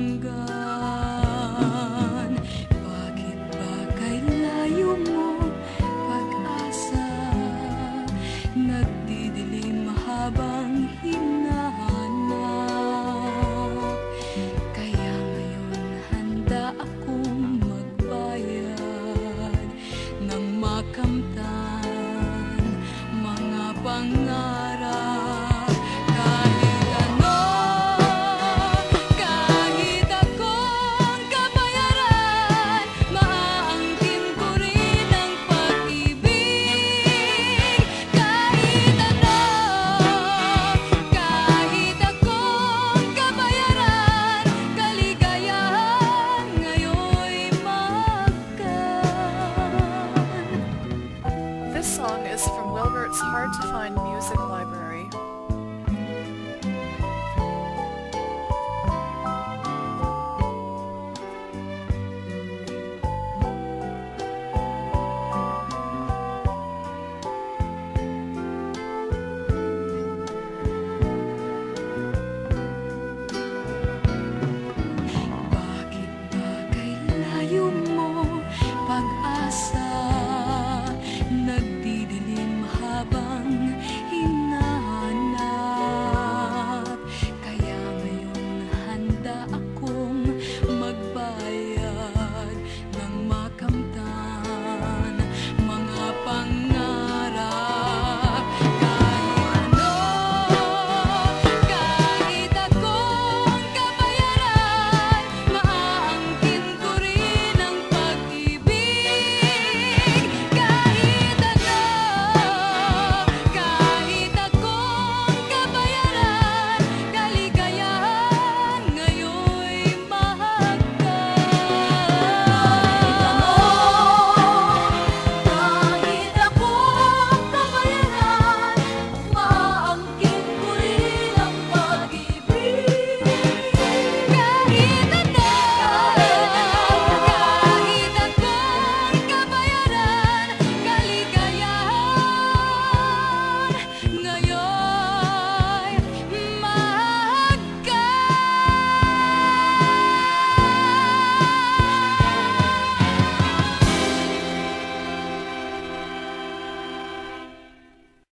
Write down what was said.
God. This song is from Wilbert's Hard to Find Music Library. The.